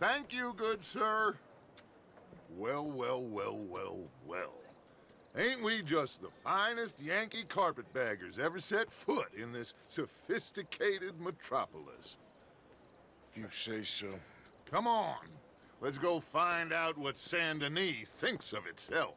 Thank you, good sir. Well, well, well, well, well. Ain't we just the finest Yankee carpetbaggers ever set foot in this sophisticated metropolis? If you say so. Come on. Let's go find out what Saint Denis thinks of itself.